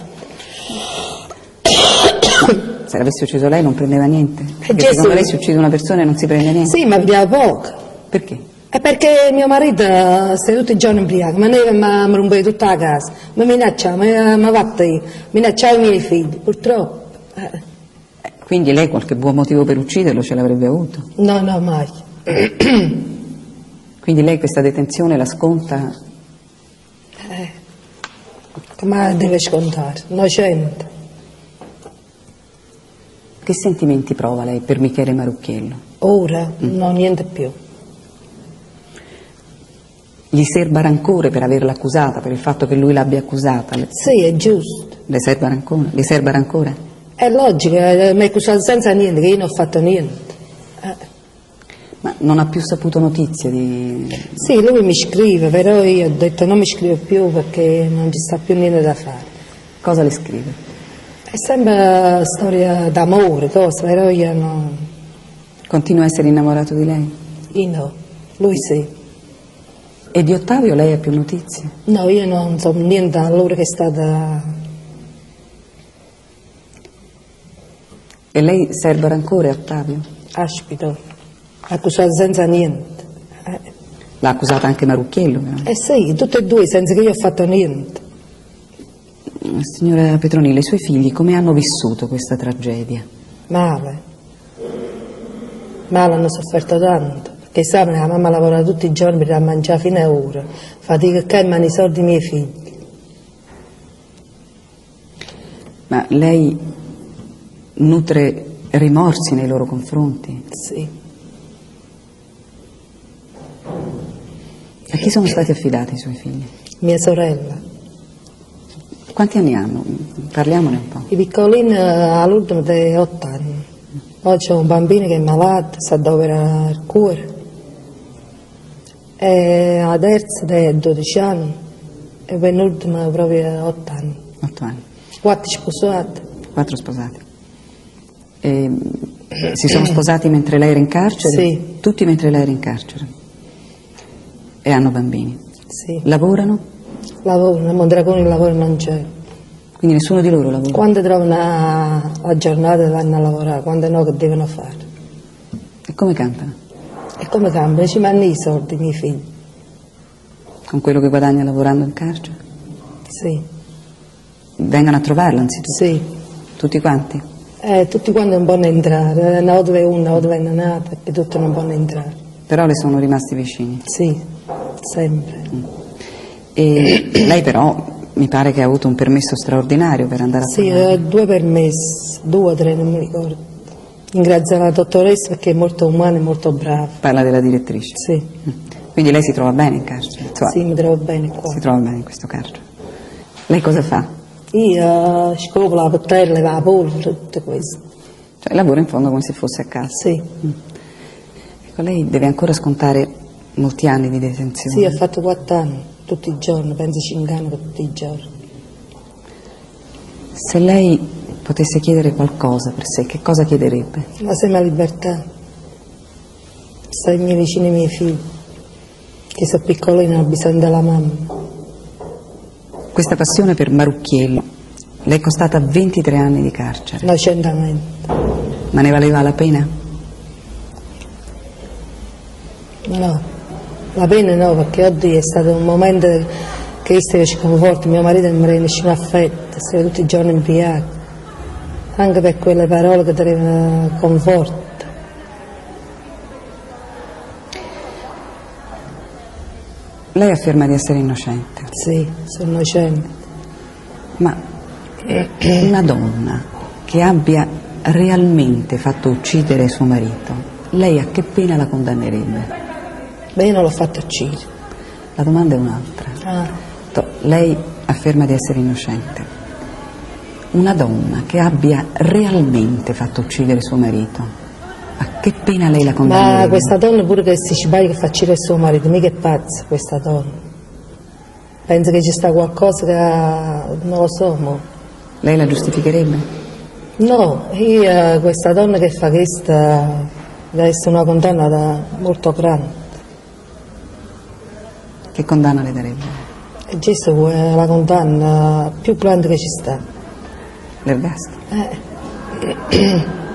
Se l'avesse ucciso lei non prendeva niente? Perché Gesù. secondo lei si uccide una persona e non si prende niente? Sì, ma pigliava poco. Perché? È perché mio marito eh, sta tutti i giorni ubriaco, ma noi mi rompeva tutta la casa, mi minacciava, mi, mi vatta io, minacciava i miei figli, purtroppo. Eh, Eh, Quindi lei qualche buon motivo per ucciderlo ce l'avrebbe avuto. no, no, mai. Quindi lei questa detenzione la sconta Ma deve scontare, innocente. Che sentimenti prova lei per Michele Marucchiello? Ora, no, niente più. Gli serba rancore per averla accusata, per il fatto che lui l'abbia accusata? Sì, è giusto. le serba rancore? Le serba rancore? È logico, eh, mi ha accusato senza niente, che io non ho fatto niente. Eh, Ma non ha più saputo notizie di... Sì, lui mi scrive, però io ho detto non mi scrive più perché non ci sta più niente da fare. Cosa le scrive? È sempre storia d'amore, cose, però io no, Continua a essere innamorato di lei? io no, lui sì. E di Ottavio lei ha più notizie? No, io non so niente allora che è stata... E lei serba rancore a Ottavio? Aspito, accusato senza niente. L'ha accusata anche Marucchiello, però. eh sì, tutte e due, senza che io ho fatto niente. Signora Petronile, i suoi figli come hanno vissuto questa tragedia? Male. Male hanno sofferto tanto. Perché sai, la mamma lavora tutti i giorni per mangiare fino a ora. Fatica che mani i soldi dei miei figli. Ma lei nutre rimorsi nei loro confronti? Sì. A chi sono stati affidati i suoi figli? Mia sorella. Quanti anni hanno? Parliamone un po'. I piccolini eh, all'ultimo di otto anni. Poi c'è un bambino che è malato, sa dove era il cuore. E la terza di 12 anni. E poi l'ultima proprio 8 anni. Otto anni. Quattro sposati. Quattro sposati. E, si sono sposati mentre lei era in carcere? Sì. Tutti mentre lei era in carcere. E hanno bambini. Sì. Lavorano? Lavoro, a Mondragone il lavoro non c'è. Quindi nessuno di loro lavora? Quando trovano la, la giornata vanno a lavorare, quando no che devono fare. E come campano? E come cambiano? Ci mandano i soldi i miei figli. Con quello che guadagna lavorando in carcere? Sì, Vengono a trovarla anzitutto? sì. Tutti quanti? Eh, tutti quanti non possono entrare, una volta è una, una volta è nata, e tutti non possono entrare. Però le sono rimasti vicini. Sì, sempre. E lei però mi pare che ha avuto un permesso straordinario per andare a Sì, eh, due permessi, due o tre, non mi ricordo. Ringrazio la dottoressa perché è molto umana e molto brava. Parla della direttrice. Sì, Quindi lei si trova bene in carcere? Insomma, sì, mi trovo bene qua. Si trova bene in questo carcere. Lei cosa fa? Io eh, scopo la pottella, la polvere, tutto questo. Cioè lavora in fondo come se fosse a casa. Sì, Ecco, lei deve ancora scontare molti anni di detenzione. sì, ho fatto quattro anni, tutti i giorni, penso cinque anni tutti i giorni. Se lei potesse chiedere qualcosa per sé, che cosa chiederebbe? La sema libertà, stare miei vicini ai miei figli, che sono piccolini hanno bisogno della mamma. Questa passione per Marucchiello le è costata 23 anni di carcere, Innocentemente. ma ne valeva la pena? No, la pena no, perché oggi è stato un momento che io stavo sconforto, mio marito non mi aveva nessun affetto, stava tutti i giorni imbriaco, anche per quelle parole che teneva conforto. Lei afferma di essere innocente, Sì, sono innocente. ma una donna che abbia realmente fatto uccidere suo marito, lei a che pena la condannerebbe? Beh, io non l'ho fatto uccidere. La domanda è un'altra. Ah, Lei afferma di essere innocente. Una donna che abbia realmente fatto uccidere suo marito, a che pena lei la condannerebbe? ma questa donna pure che si ci pare che fa uccidere suo marito, mica è pazza questa donna. Penso che ci sta qualcosa che non lo so, mo. Lei la giustificherebbe? No, io, questa donna che fa questa deve essere una condanna da- molto grande. Che condanna le darebbe? E Gesù è la condanna più grande che ci sta. L'ergastolo. Eh.